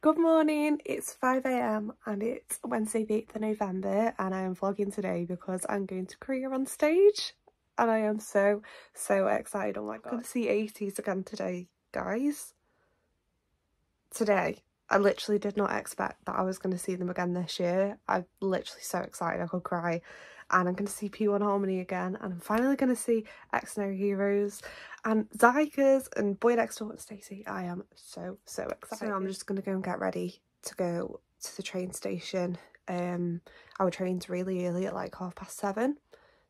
Good morning, it's 5am and it's Wednesday the 8th of November and I am vlogging today because I'm going to Korea on stage and I am so, so excited. Oh my oh god. I'm going to see ATEEZ again today, guys. Today. I literally did not expect that I was going to see them again this year. I'm literally so excited I could cry and I'm going to see P1 Harmony again and I'm finally going to see Xdinary Heroes and Xikers and Boy Next Door and STAYC. I am so, so excited. So I'm just going to go and get ready to go to the train station. Um, Our train's really early at like half past seven.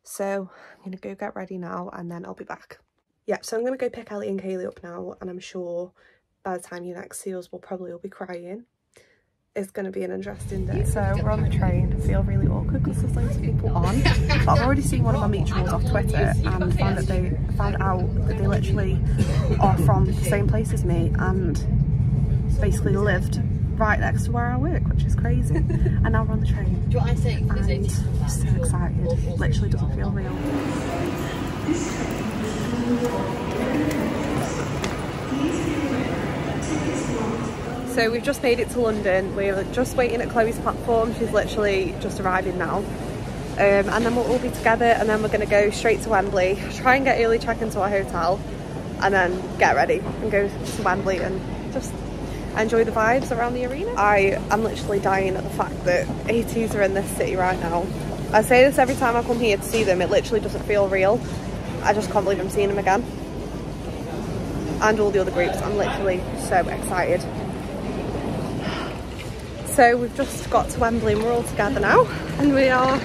So I'm going to go get ready now and then I'll be back. Yeah, so I'm going to go pick Ellie and Kaylee up now and I'm sure by the time you next see us we'll probably all be crying it's going to be an interesting day. So we're on the train. I feel really awkward because there's loads of people on. But I've already seen one of my mutuals off Twitter and found that they found out that they literally are from the same place as me and basically lived right next to where I work, which is crazy. and now we're on the train. Do I say? And so excited. Literally doesn't feel real. So we've just made it to London. We're just waiting at Chloe's platform. She's literally just arriving now. Um, and then we'll all be together and then we're going to go straight to Wembley, try and get early check into our hotel and then get ready and go to Wembley and just enjoy the vibes around the arena. I am literally dying at the fact that ATEEZ are in this city right now. I say this every time I come here to see them, it literally doesn't feel real. I just can't believe I'm seeing them again. And all the other groups, I'm literally so excited. So we've just got to Wembley and we're all together now and we are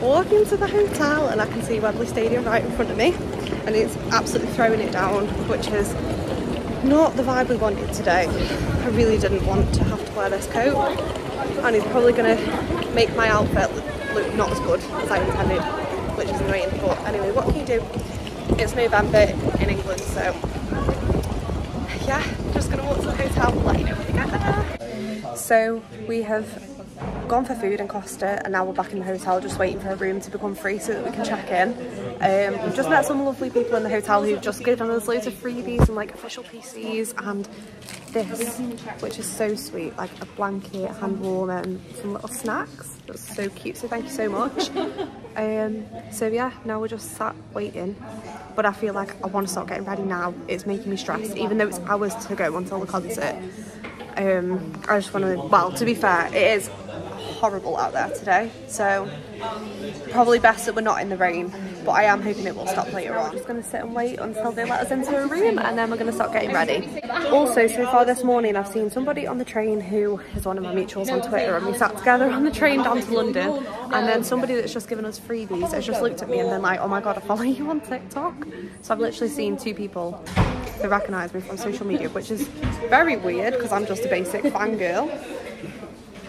walking to the hotel and I can see Wembley Stadium right in front of me and it's absolutely throwing it down which is not the vibe we wanted today. I really didn't want to have to wear this coat and it's probably going to make my outfit look not as good as I intended which is annoying but anyway what can you do? It's November in England so yeah just to walk to the hotel let you know when we get there. So we have gone for food in Costa and now we're back in the hotel just waiting for a room to become free so that we can check in. Um, we've just met some lovely people in the hotel who've just given us loads of freebies and like official PCs and this, which is so sweet, like a blanket, hand warmer and some little snacks. That's so cute, so thank you so much. Um, so yeah, now we're just sat waiting but I feel like I want to start getting ready now. It's making me stressed, even though it's hours to go until the concert. Um, I just want to, well, to be fair, it is horrible out there today, so probably best that we're not in the rain, but I am hoping it will stop later on. I'm just to sit and wait until they let us into a room and then we're going to start getting ready. Also, so far this morning I've seen somebody on the train who is one of my mutuals on Twitter and we sat together on the train down to London and then somebody that's just given us freebies has just looked at me and been like, oh my god, I follow you on TikTok. So I've literally seen two people who recognise me from social media, which is very weird because I'm just a basic fangirl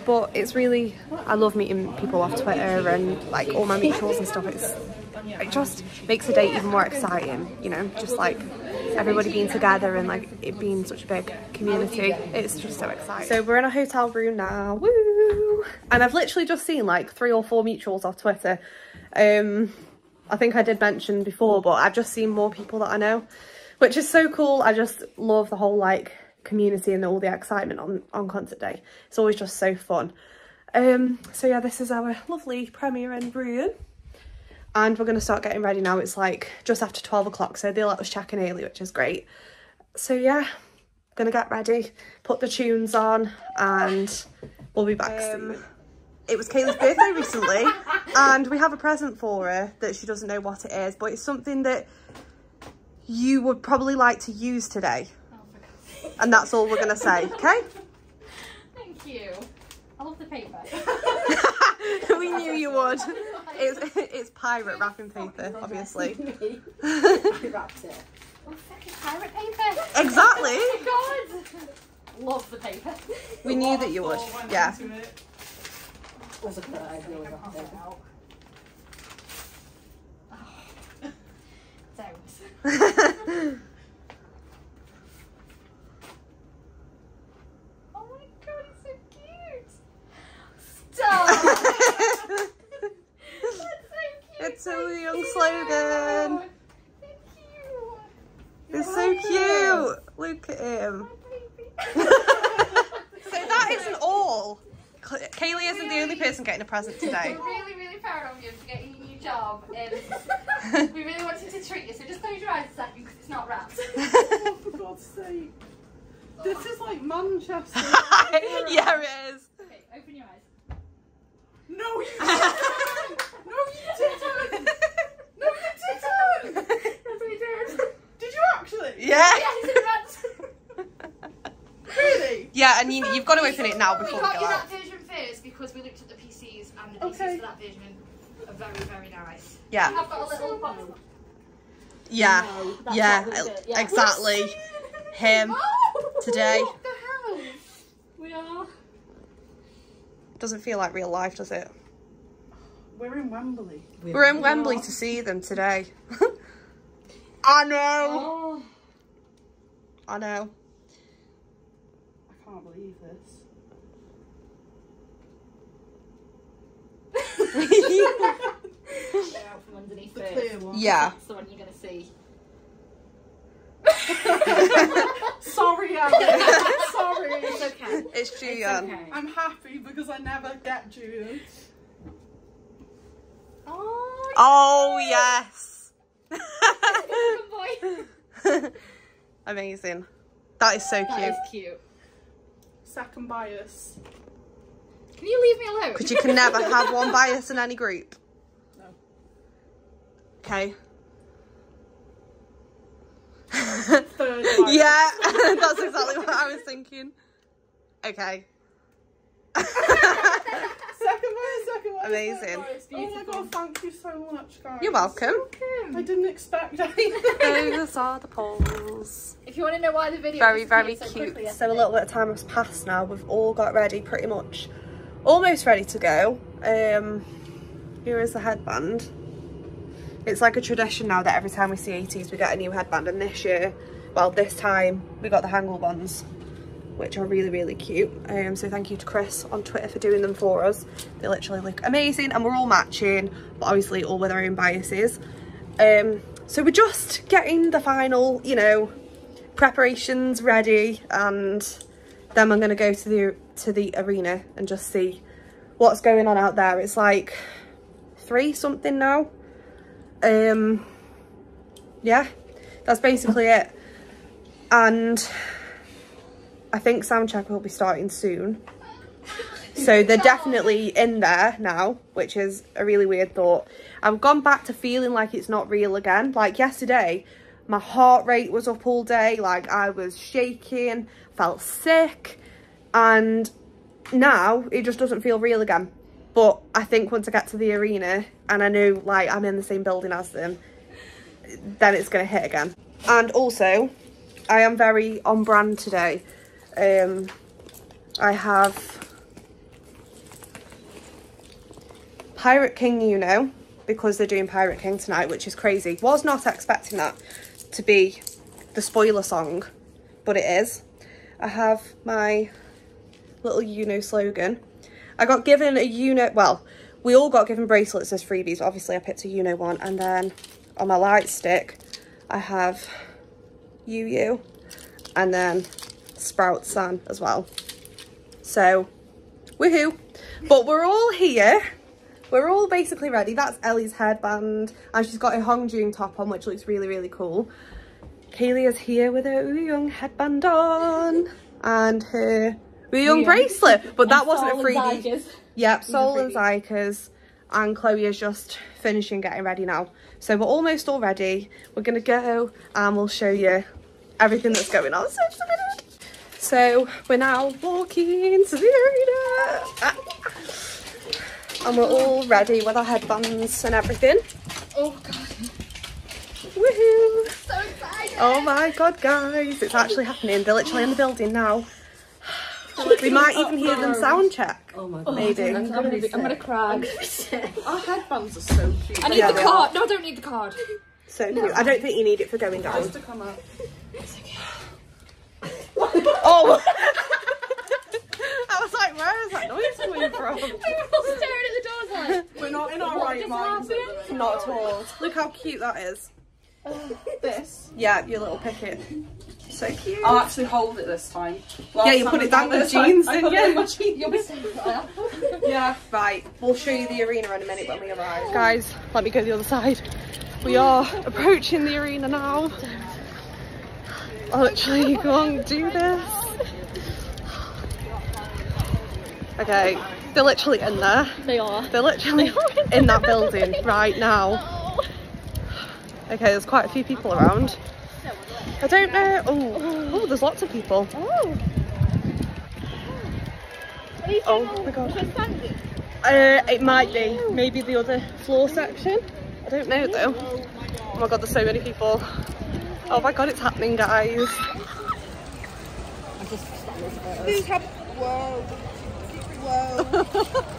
but it's really I love meeting people off Twitter and like all my mutuals and stuff. It's it just makes the day even more exciting you know just like everybody being together and like it being such a big community. It's just so exciting. So we're in a hotel room now. Woo! And I've literally just seen like three or four mutuals off Twitter. Um I think I did mention before but I've just seen more people that I know which is so cool. I just love the whole like community and all the excitement on, on concert day. It's always just so fun. Um, so yeah, this is our lovely Premier Inn room. And we're going to start getting ready now. It's like just after 12 o'clock, so they let us check in early, which is great. So yeah, going to get ready, put the tunes on, and we'll be back um, soon. It was Kayla's birthday recently, and we have a present for her that she doesn't know what it is, but it's something that you would probably like to use today. And that's all we're going to say, okay? Thank you. I love the paper. we knew you would. It's, it's pirate wrapping paper, obviously. I wrapped it. Oh, pirate paper. Exactly. Oh god. Love the paper. We knew that you would. Yeah. Was a good idea with that out. Don't. It's a young slogan. Thank you. It's so cute. Look at him. so that isn't all. Kaylee isn't the only person getting a present today. We're really, really proud of you for getting a new job. Um, we really wanted to treat you, so just close your eyes a second because it's not wrapped. Oh, For God's sake. This is like Manchester. yeah, it is. Okay, open your eyes. No, you didn't. No, you didn't. No, you didn't. That's what we did. Did you actually? Yeah. Yes, it's wrapped. Really? Yeah, and you, you've got to open it now We before we got go you out. that version first because we looked at the PCs and the PCs Okay. for that version are very, very nice. Yeah. I've got a little box. Yeah. No, Yeah, what we did, yeah. exactly. Him Oh, today. What the hell? We are. Doesn't feel like real life, does it? We're in Wembley. We're in Wembley to see them today. I know. Oh. I know. I can't believe this. They're Sorry, Abby. Sorry. It's okay. It's It's Julian. okay. I'm happy because I never get June. Oh, Oh, yes. Amazing. That is so cute. is cute. Second bias. Can you leave me alone? Because you can never have one bias in any group. No. Okay. Third yeah, that's exactly what I was thinking. Okay. Second bias, second bias. Amazing. Oh my god, thank you so much, guys. You're welcome. I didn't expect anything. Those are the polls. If you want to know why the video Very, disappeared very so cute. quickly So a little bit of time has passed now. We've all got ready pretty much. Almost ready to go. Um, here is the headband. It's like a tradition now that every time we see ATEEZ we get a new headband. And this year, well this time, we got the Hangul ones which are really really cute. Um so thank you to chris on twitter for doing them for us. They literally look amazing and we're all matching but obviously all with our own biases. Um so we're just getting the final you know preparations ready and then i'm going to go to the to the arena and just see what's going on out there. It's like three something now um yeah that's basically it and I think soundcheck will be starting soon. So they're definitely in there now, which is a really weird thought. I've gone back to feeling like it's not real again. Like yesterday, my heart rate was up all day. Like I was shaking, felt sick. And now it just doesn't feel real again. But I think once I get to the arena and I know like I'm in the same building as them, then it's going to hit again. And also, I am very on brand today. Um, I have Pirate King, you know, because they're doing Pirate King tonight, which is crazy. Was not expecting that to be the spoiler song, but it is. I have my little Yunho slogan. I got given a Yunho, well, we all got given bracelets as freebies. Obviously, I picked a Yunho one. And then on my light stick, I have UU and then Sprout San as well. So, woohoo. But we're all here. We're all basically ready. That's Ellie's headband. And she's got a Hongjoong top on, which looks really, really cool. Kaylee is here with her Young headband on. And her Young bracelet. But that wasn't a freebie. Yep, Soul and Xikers. And Chloe is just finishing getting ready now. So we're almost all ready. We're going to go and we'll show you everything that's going on. So. So we're now walking to the arena. Ah. And we're all ready with our headbands and everything. Oh god, Woohoo! so excited! Oh my god, guys, it's actually happening. They're literally in the building now. We might even hear them sound check. Oh my god. Maybe. I'm gonna, be, I'm gonna cry. Our headbands are so cute. I need Yeah, the they card. No, I don't need the card. So cute. I don't think you need it for going down. Just to come up. Oh! I was like, where is that noise coming from? We're all staring at the doors like. We're not in our What right just minds. at happened? the minute. Not at all. Look how cute that is. This. Yeah, your little picket. So So cute. I'll actually hold it this time. Last Yeah, you time put it down the jeans, I didn't put it in you? my jeans. You'll be safe. Yeah. Right, we'll show you the arena in a minute when we arrive. Guys, let me go the other side. We are approaching the arena now. I literally can't do this. Okay, they're literally in there. They are. They're literally in that building right now. Okay, there's quite a few people around. I don't know. Oh, oh, there's lots of people. Oh. Oh my God. Uh, it might be. Maybe the other floor section. I don't know though. Oh my god, there's so many people. Oh my god, it's happening, guys. These have. Whoa. Whoa.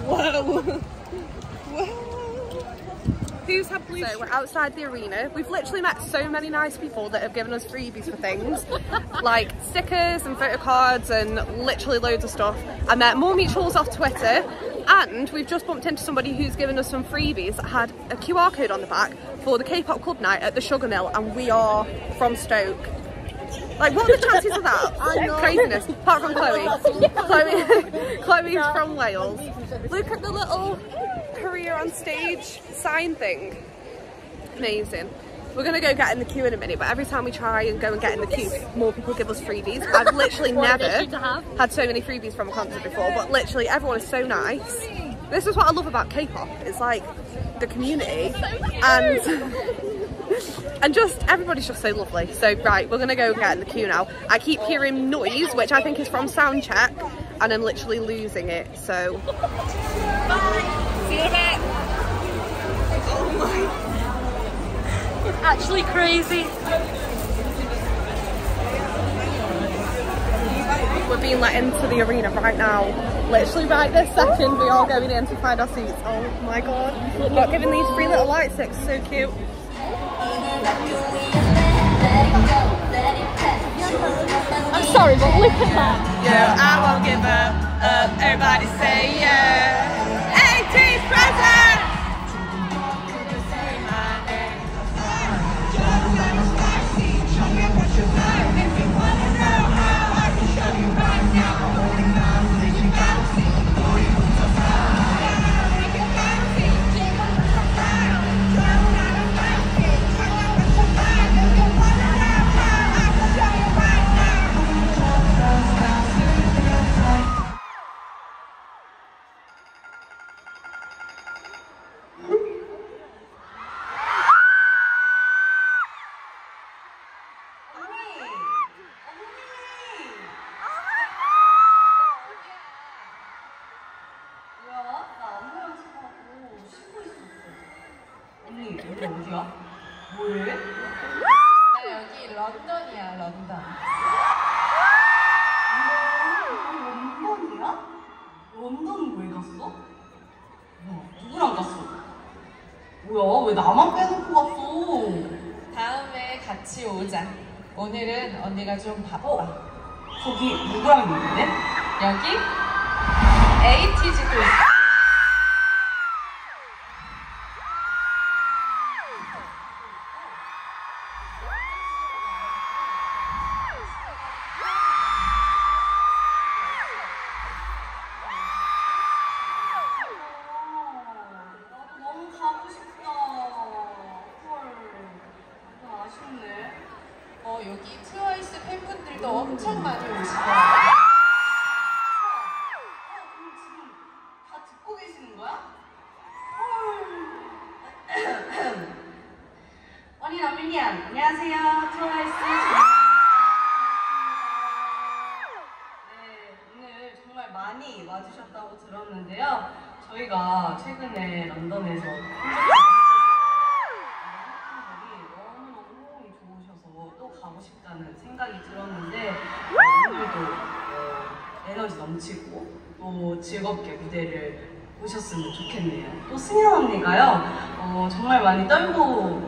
Whoa. Whoa. Who's had blue? So we're outside the arena. We've literally met so many nice people that have given us freebies for things, like stickers and photo cards and literally loads of stuff. I met more mutuals off Twitter, and we've just bumped into somebody who's given us some freebies that had a QR code on the back for the K-pop club night at the Sugar Mill, and we are from Stoke. Like, what are the chances of that? Craziness. Apart from Chloe. Chloe, Chloe's from Wales. Look at the little Korea on stage sign thing. Amazing. We're gonna go get in the queue in a minute, but every time we try and go and get in the queue, more people give us freebies. I've literally never an issue to have. had so many freebies from a concert before, but literally everyone is so nice. This is what I love about K-pop. It's like the community and and just everybody's just so lovely. So right, we're gonna go get in the queue now. I keep hearing noise, which I think is from sound check, and I'm literally losing it. So See you in a bit. It's actually crazy. we're being let into the arena right now. Literally right this second, we are going in to find our seats. Oh my god! Got given these three little light sticks, so cute. I'm sorry, but look at that. Yeah, I won't give up. up. Everybody say yeah. 18th present!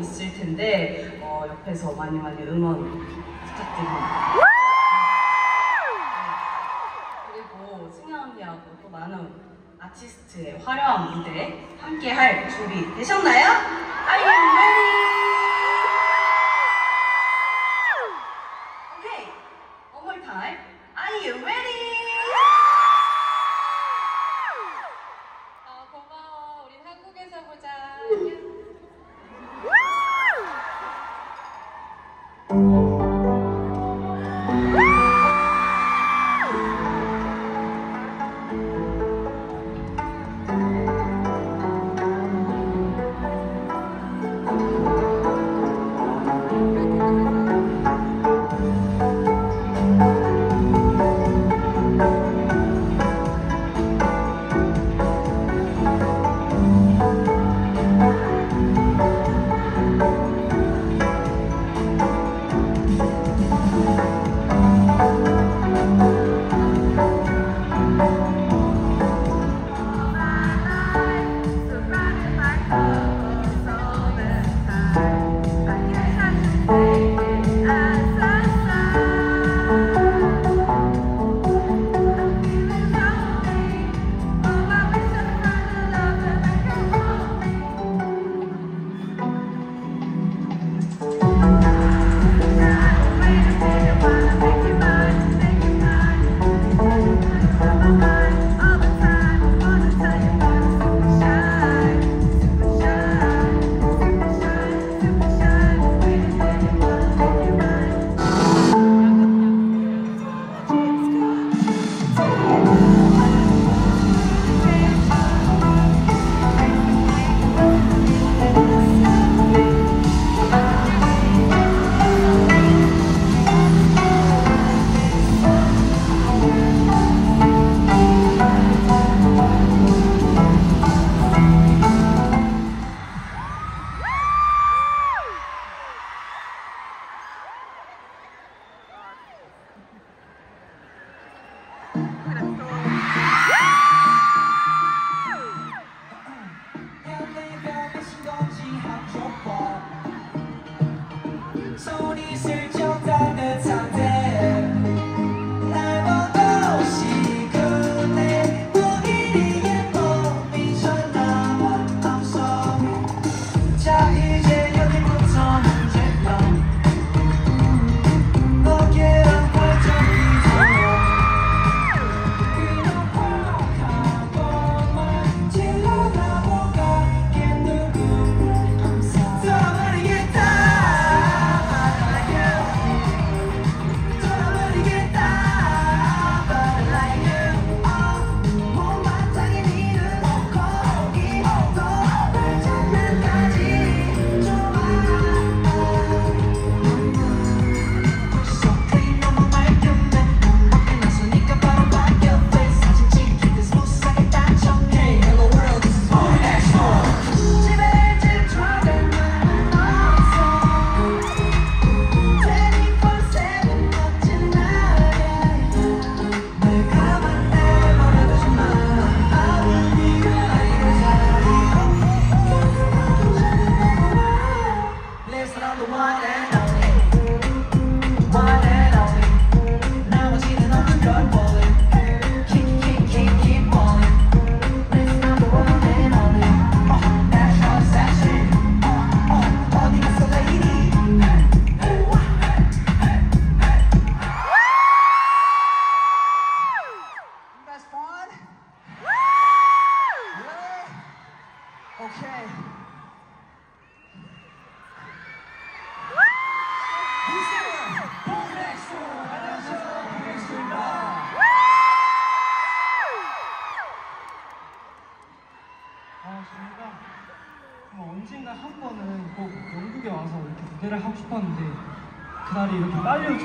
있을 텐데 어, 옆에서 많이 많이 응원 부탁드립니다. 네. 그리고 승현 언니하고 또 많은 아티스트의 화려한 무대 함께 할 준비 되셨나요? Ready? 오케이,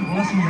Ahora sí.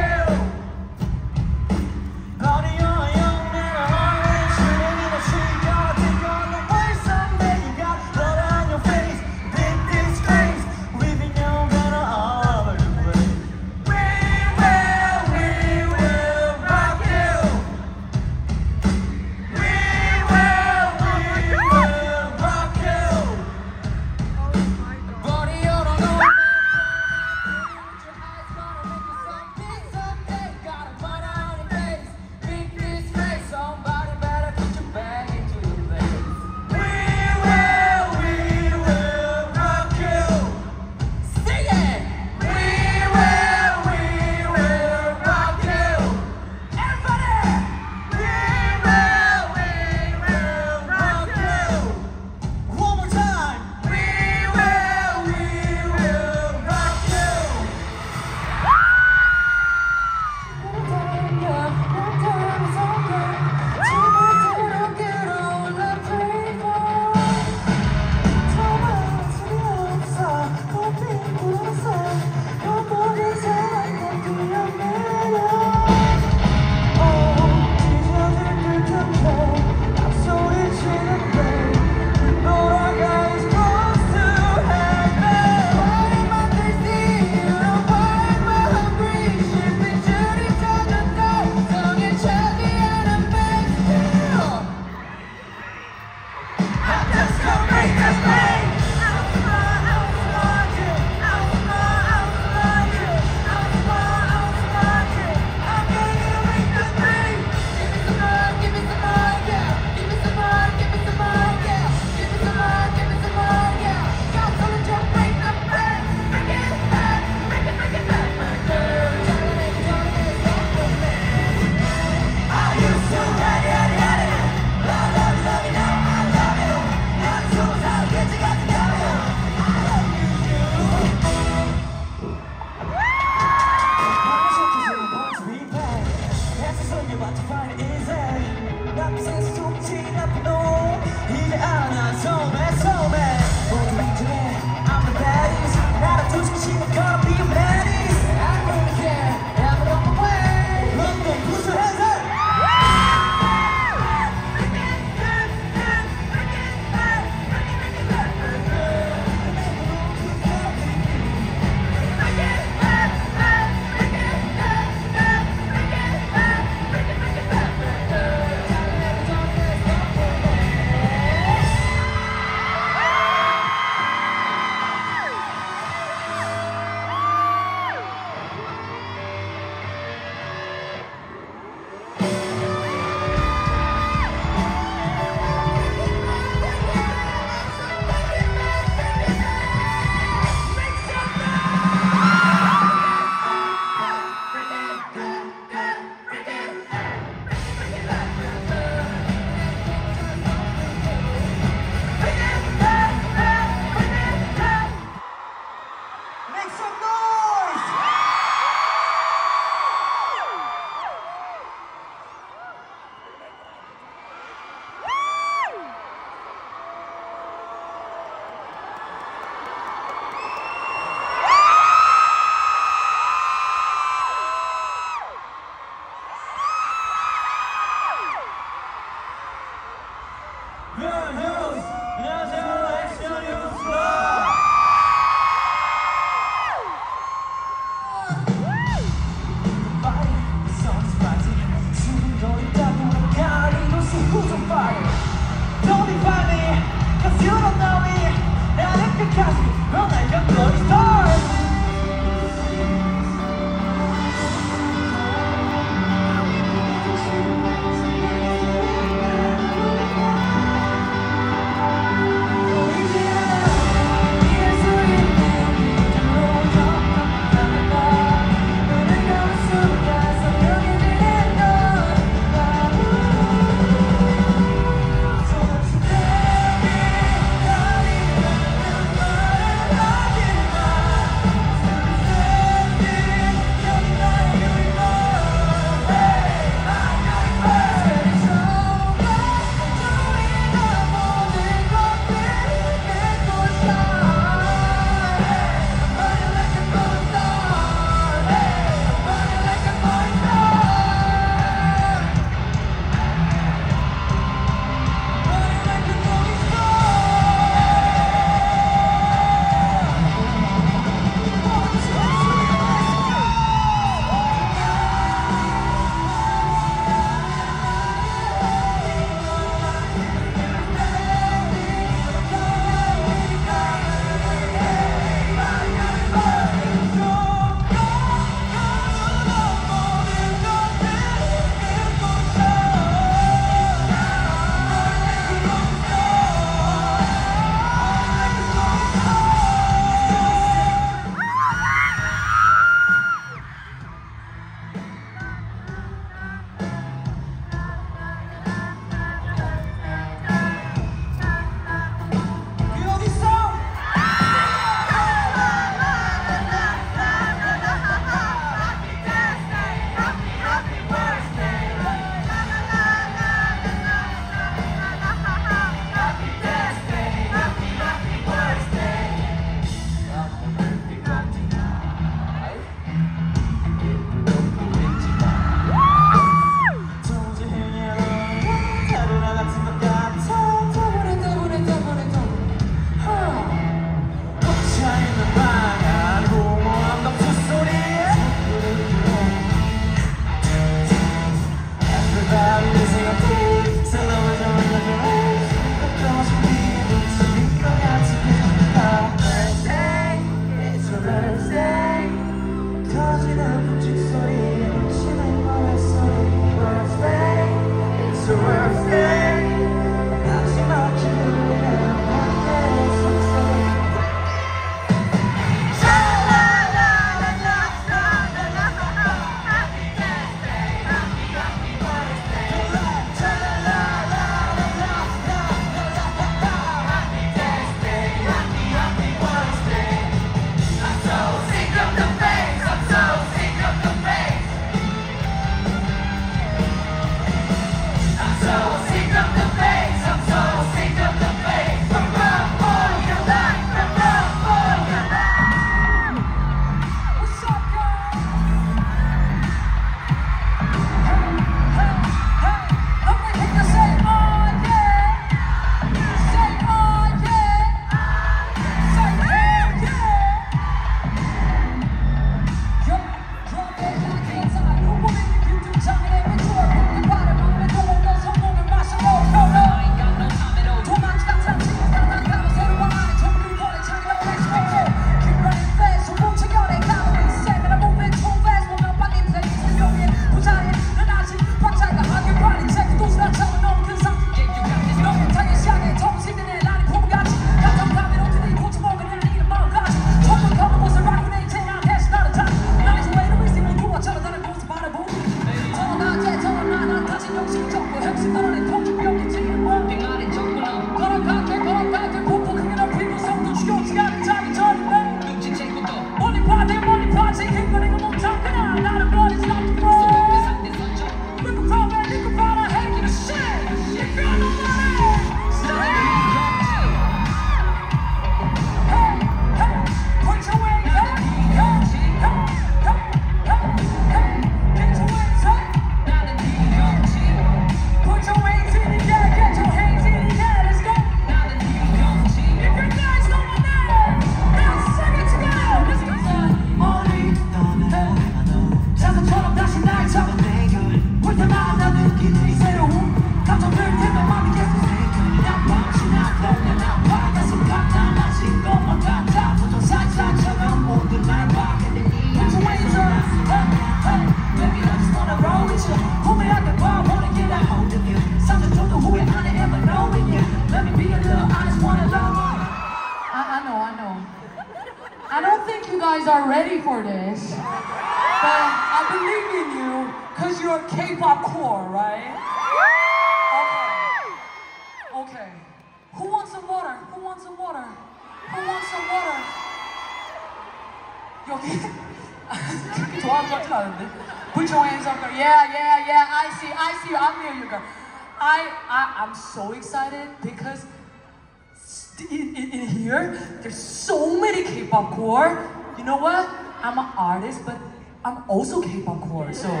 K-pop core. You know what? I'm an artist, but I'm also K-pop core, so... I'm,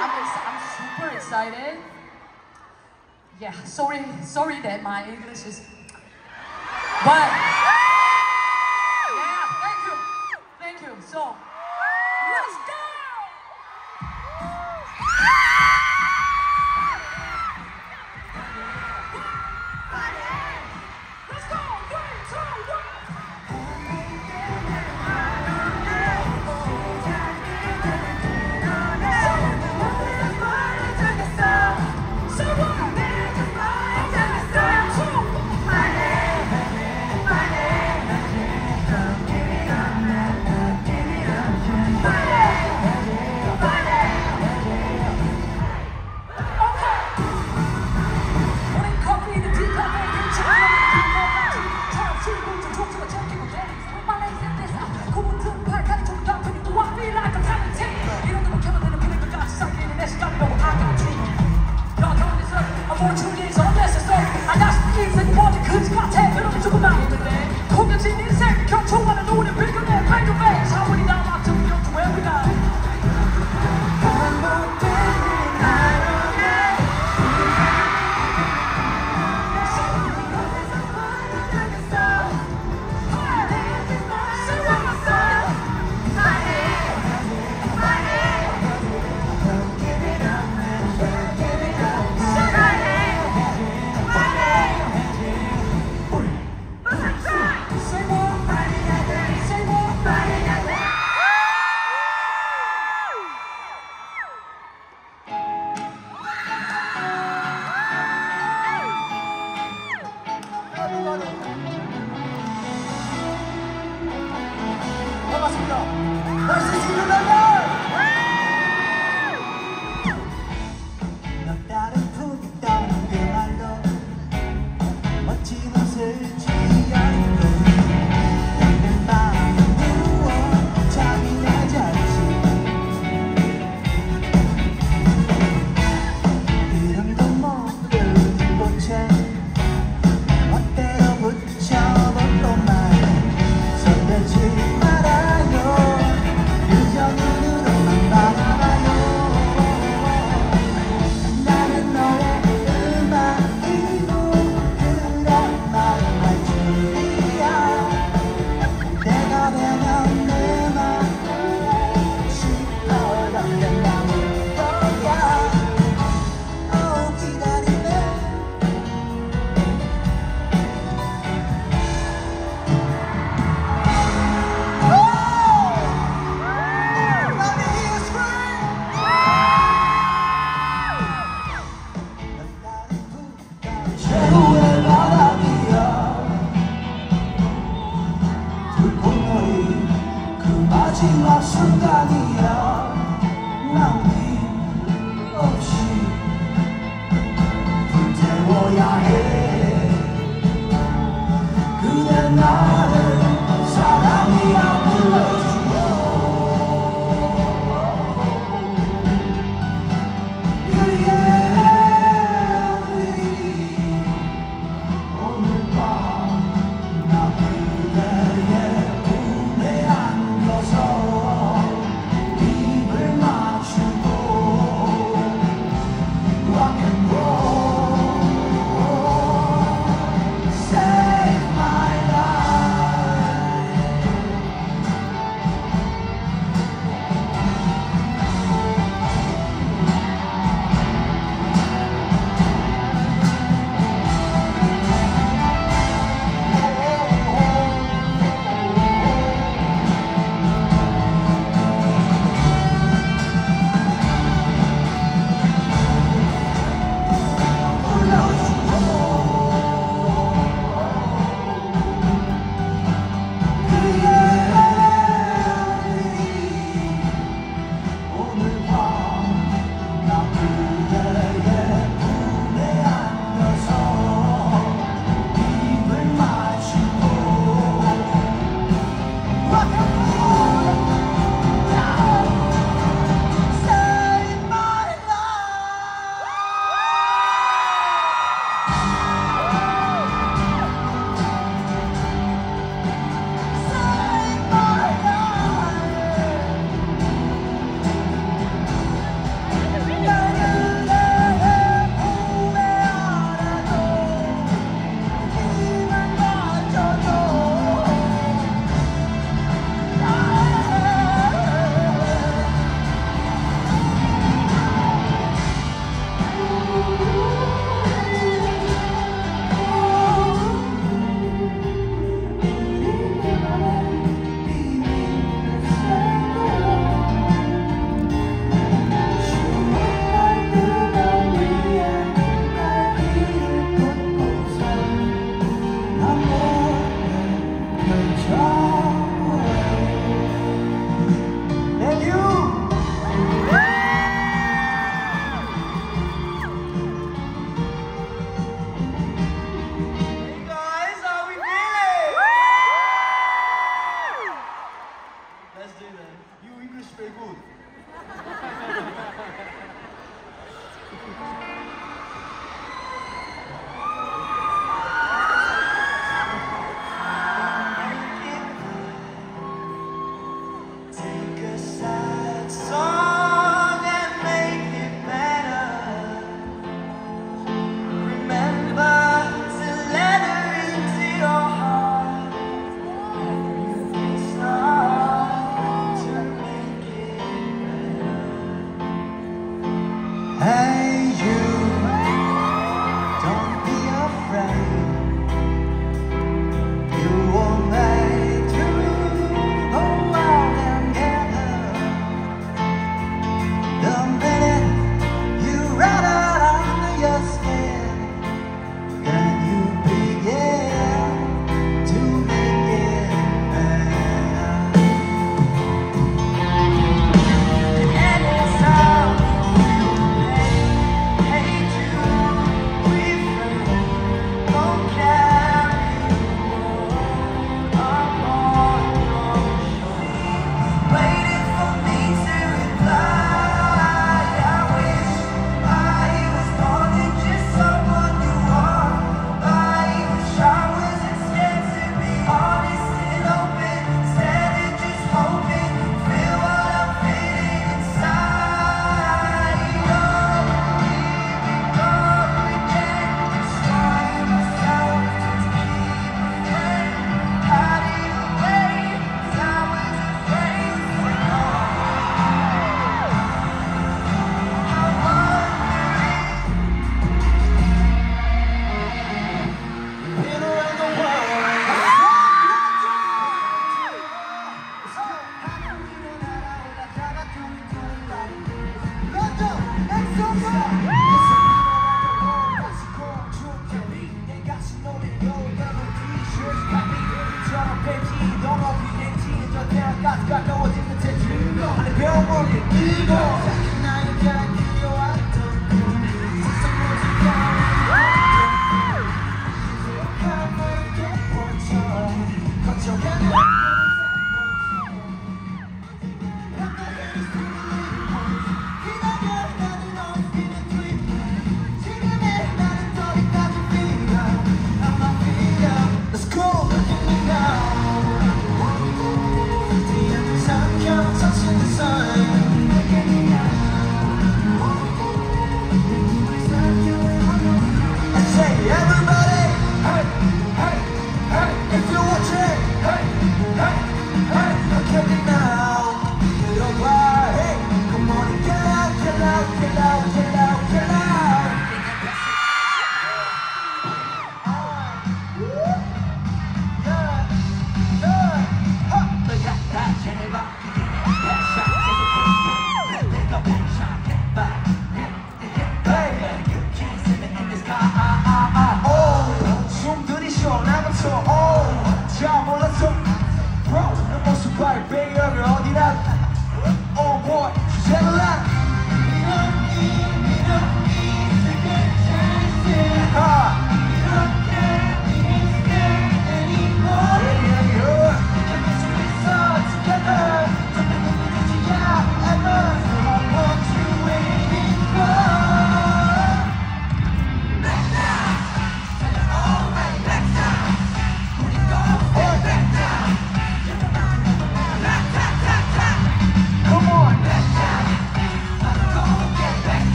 I'm super excited. Yeah, sorry, sorry that my English is... But... Yeah, thank you, thank you. So, let's go! 화제 그런 조금만 있는데 공격진 인생 교통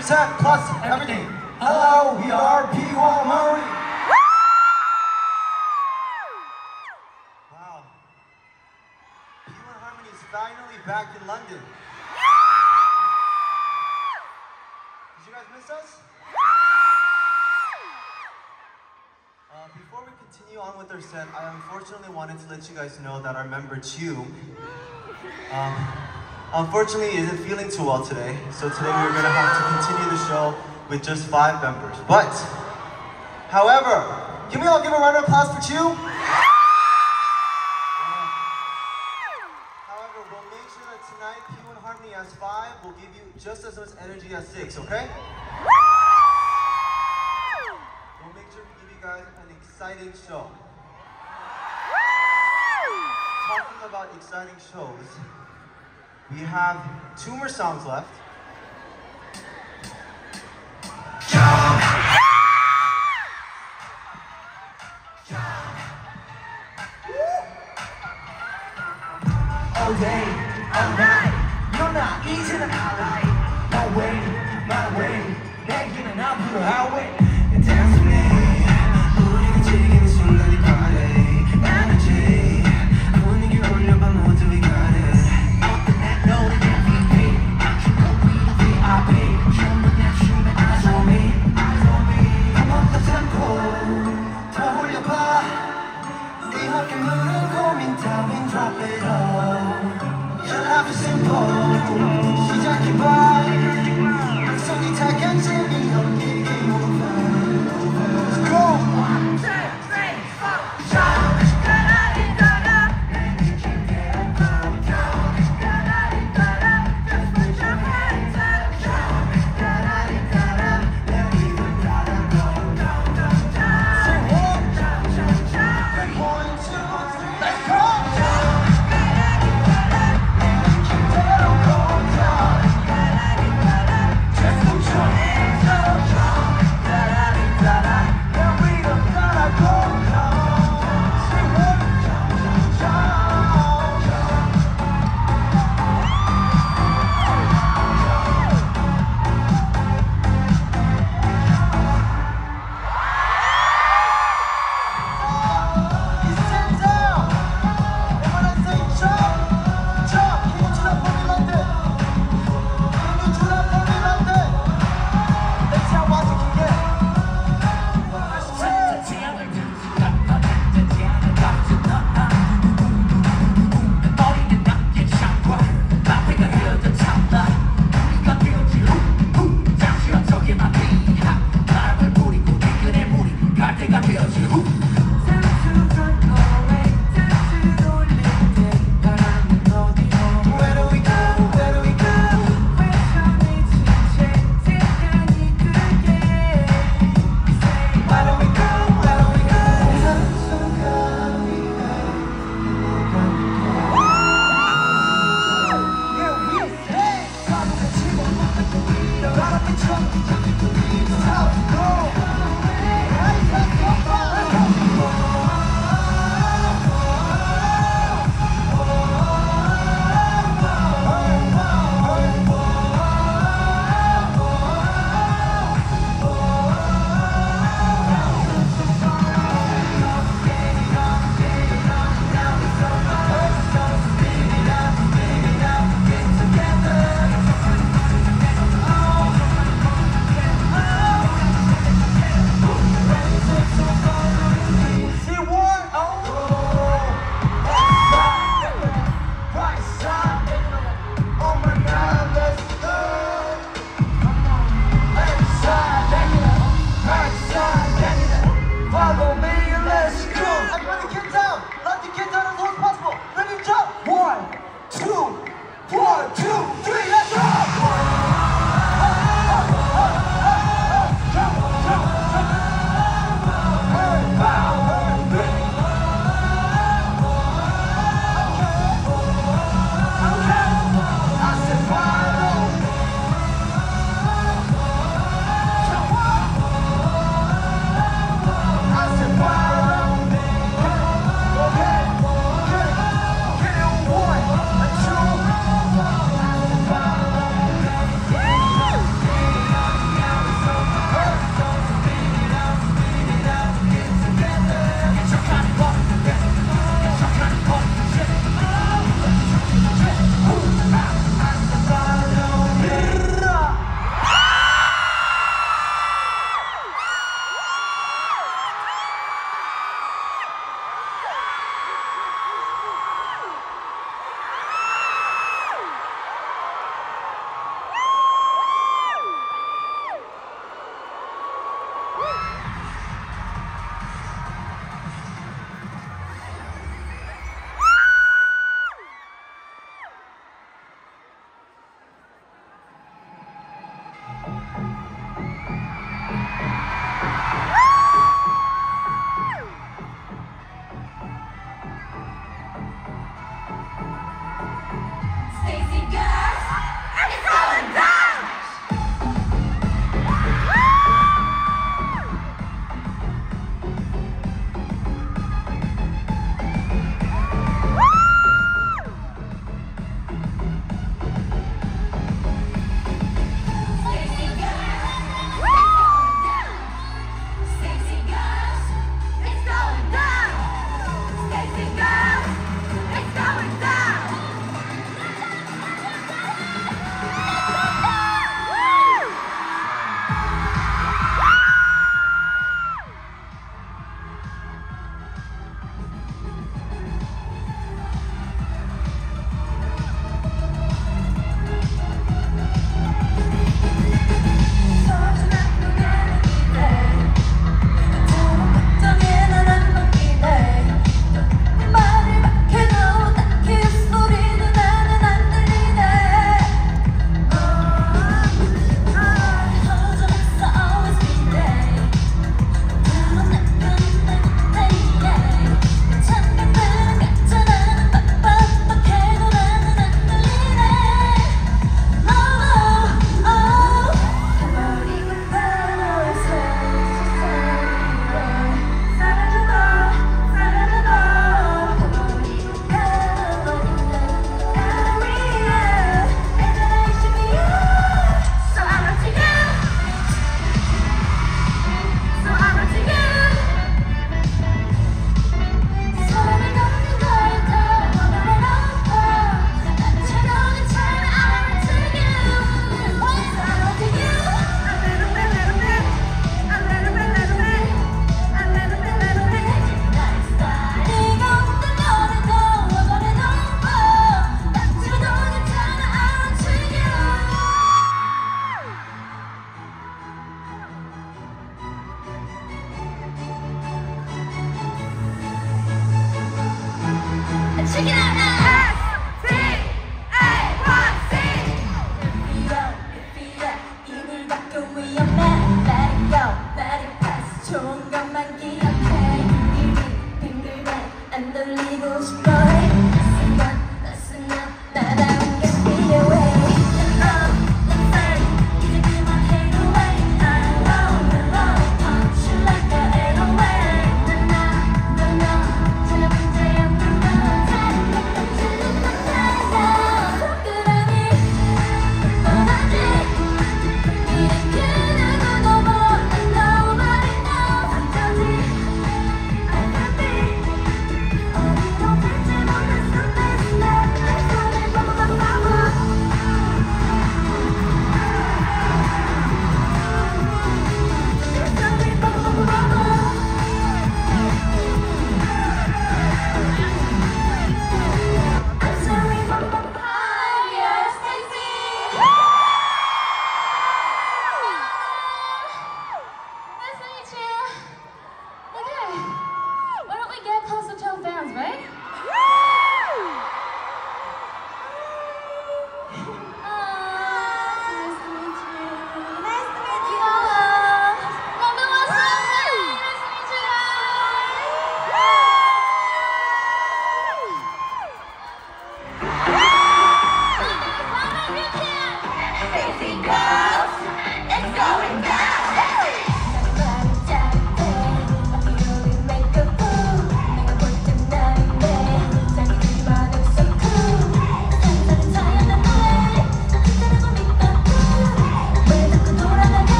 100% plus everything. Hello, we are P1 Harmony. Wow. P1 Harmony is finally back in London. Did you guys miss us? Uh, before we continue on with our set, I unfortunately wanted to let you guys know that our member Chu um, unfortunately isn't feeling too well today. So today we're gonna have to continue the show with just five members. But, however, can we all give a round of applause for Chu? However, we'll make sure that tonight P1 Harmony as five will give you just as much energy as six, okay? We'll make sure we give you guys an exciting show. Talking about exciting shows, we have two more songs left.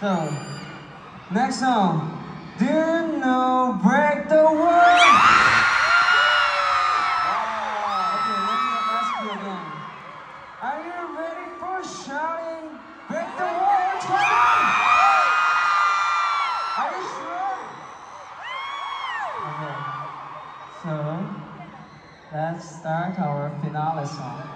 So, next song. Do you know Break the World? Okay, let me ask you again. Are you ready for shouting Break the World? Are you sure? Okay. So, let's start our finale song.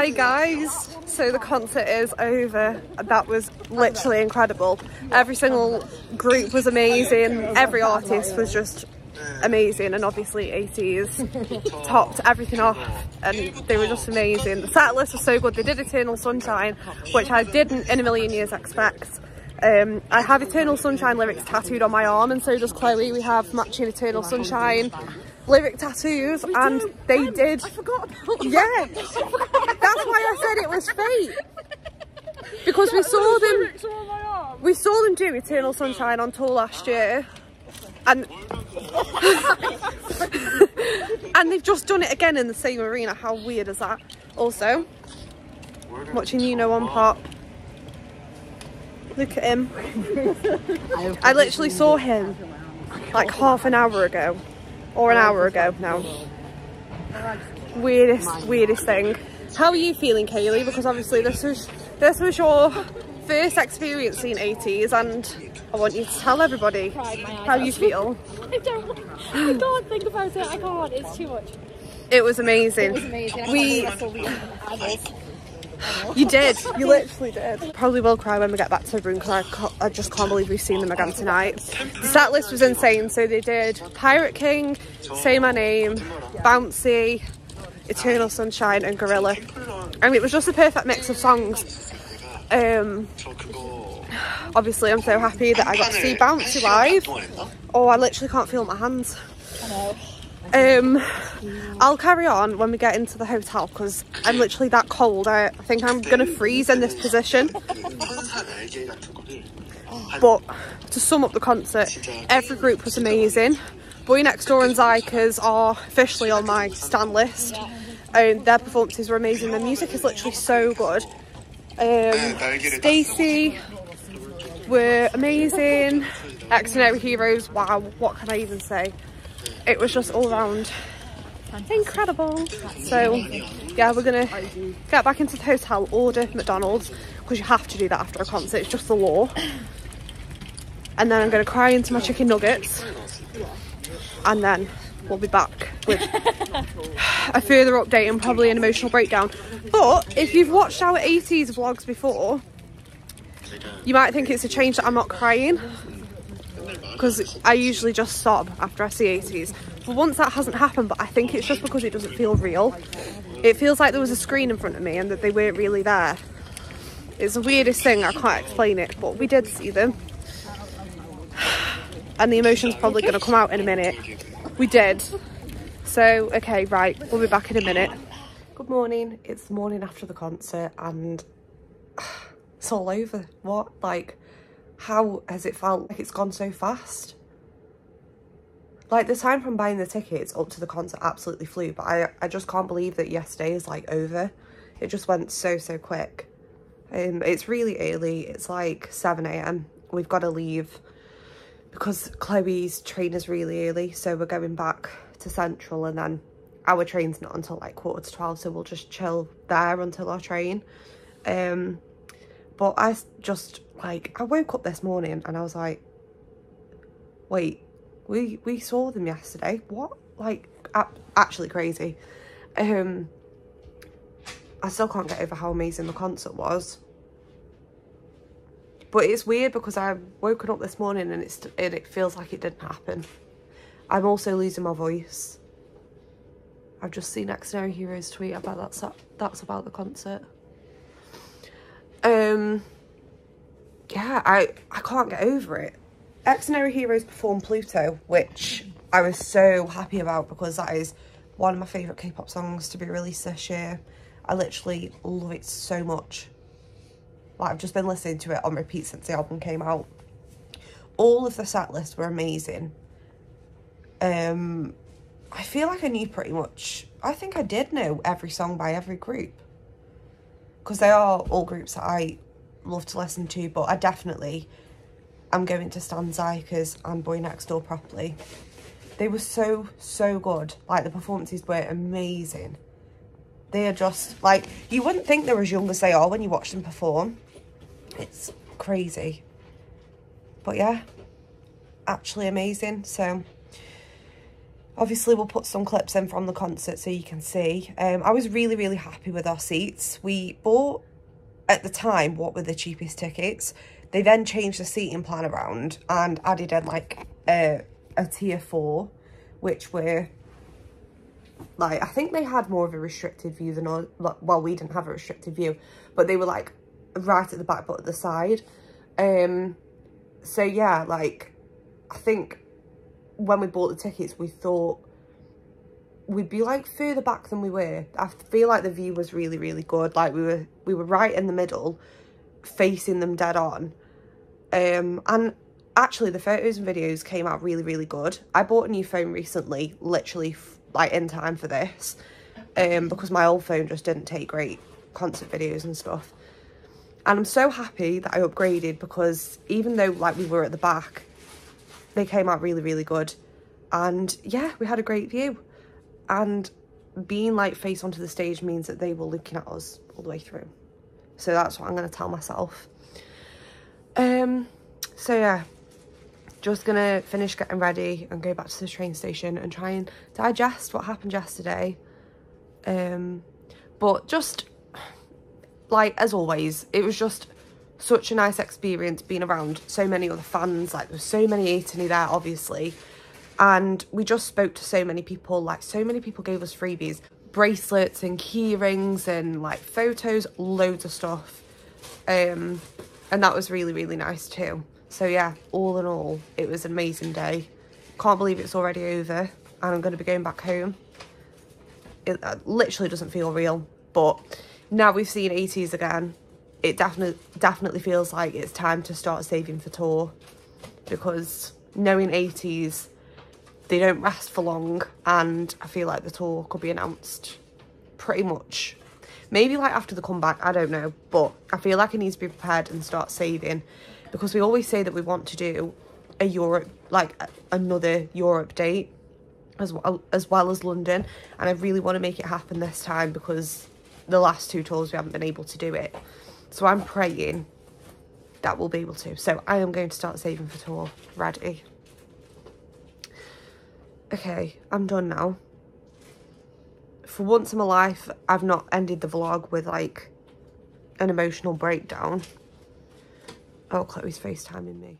Hi guys! So the concert is over. That was literally incredible. Every single group was amazing. Every artist was just amazing and obviously ATEEZ topped everything off and they were just amazing. The set list was so good. They did Eternal Sunshine which I didn't in a million years expect. Um, I have Eternal Sunshine lyrics tattooed on my arm and so does Chloe. We have matching Eternal Sunshine lyric tattoos and they did. I forgot about Yeah, that's why I said it was fate. Because we saw them, we saw them do Eternal Sunshine on tour last year and and they've just done it again in the same arena. How weird is that? Also, watching Yunho on pop. Look at him. I literally saw him like half an hour ago or an hour ago now. Weirdest, weirdest thing. How are you feeling, Kaylee? Because obviously this was this was your first experience in ATEEZ and I want you to tell everybody how you feel. I don't. I can't think about it. I can't. It's too much. It was amazing. It was amazing. We, you did. You literally did. Probably will cry when we get back to the room because I, I just can't believe we've seen them again tonight. The set list was insane. So they did Pirate King, Say My Name, Bouncy, Eternal Sunshine, and Guerrilla. And it was just a perfect mix of songs. Um, obviously, I'm so happy that I got to see Bouncy live. Oh, I literally can't feel my hands. Um, I'll carry on when we get into the hotel because I'm literally that cold. I, think I'm gonna freeze in this position. But to sum up the concert, every group was amazing. BOYNEXTDOOR and Xikers are officially on my stand list. And their performances were amazing. The music is literally so good. Um, STAYC were amazing. Xdinary Heroes, wow, what can I even say? It was just all around incredible. So yeah, we're gonna get back into the hotel, order McDonald's because you have to do that after a concert. It's just the law. And then I'm gonna cry into my chicken nuggets, and then we'll be back with a further update and probably an emotional breakdown. But if you've watched our ATEEZ vlogs before, you might think it's a change that I'm not crying because I usually just sob after I see ATEEZ. But once that hasn't happened, but I think it's just because it doesn't feel real. It feels like there was a screen in front of me and that they weren't really there. It's the weirdest thing, I can't explain it, but we did see them. And the emotion's probably going to come out in a minute. We did. So, okay, right, we'll be back in a minute. Good morning, it's the morning after the concert and it's all over. What? Like, how has it felt like it's gone so fast? Like the time from buying the tickets up to the concert absolutely flew, but I, I just can't believe that yesterday is like over. It just went so, so quick. Um, it's really early. It's like 7am. We've got to leave because Chloe's train is really early. So we're going back to Central and then our train's not until like quarter to 12. So we'll just chill there until our train. Um, but I just like, I woke up this morning and I was like, wait, we, we saw them yesterday. What? Like, actually crazy. Um, I still can't get over how amazing the concert was. But it's weird because I've woken up this morning and it's and it feels like it didn't happen. I'm also losing my voice. I've just seen Xdinary Heroes tweet about that's that's about the concert. Um yeah, I I can't get over it. Xdinary Heroes performed Pluto, which I was so happy about because that is one of my favourite K-pop songs to be released this year. I literally love it so much. Like, I've just been listening to it on repeat since the album came out. All of the set lists were amazing. Um, I feel like I knew pretty much, I think I did know every song by every group. Because they are all groups that I love to listen to, but I definitely am going to stand Xikers and BOYNEXTDOOR properly. They were so, so good. Like, the performances were amazing. They are just, like, you wouldn't think they're as young as they are when you watch them perform. It's crazy. But yeah, actually amazing. So, Obviously, we'll put some clips in from the concert so you can see. Um, I was really, really happy with our seats. We bought, at the time, what were the cheapest tickets. They then changed the seating plan around and added in like a, a tier four, which were like, I think they had more of a restricted view than us. Well, we didn't have a restricted view, but they were like right at the back, but at the side. Um, so yeah, like, I think when we bought the tickets, we thought we'd be like further back than we were. I feel like the view was really, really good. Like we were, we were right in the middle, facing them dead on. Um, and actually the photos and videos came out really, really good. I bought a new phone recently, literally like in time for this, um, because my old phone just didn't take great concert videos and stuff. And I'm so happy that I upgraded because even though like we were at the back, they came out really, really good. And yeah, we had a great view. And being like face onto the stage means that they were looking at us all the way through. So that's what I'm going to tell myself. Um, so yeah, just going to finish getting ready and go back to the train station and try and digest what happened yesterday. Um, but just like as always, it was just such a nice experience being around so many other fans. Like, there's so many Atiny there, obviously. And we just spoke to so many people. Like, so many people gave us freebies. Bracelets and key rings and, like, photos. Loads of stuff. Um, and that was really, really nice too. So, yeah, all in all, it was an amazing day. Can't believe it's already over. And I'm going to be going back home. It uh, literally doesn't feel real. But now we've seen ATEEZ again it definitely definitely feels like it's time to start saving for tour. Because knowing ATEEZ they don't last for long and I feel like the tour could be announced pretty much. Maybe like after the comeback I don't know but I feel like I need to be prepared and start saving. Because we always say that we want to do a Europe like another Europe date as well as well as London and I really want to make it happen this time because the last two tours we haven't been able to do it so I'm praying that we'll be able to. So I am going to start saving for tour. Ready. Okay, I'm done now. For once in my life, I've not ended the vlog with like an emotional breakdown. Oh, Chloe's FaceTiming me.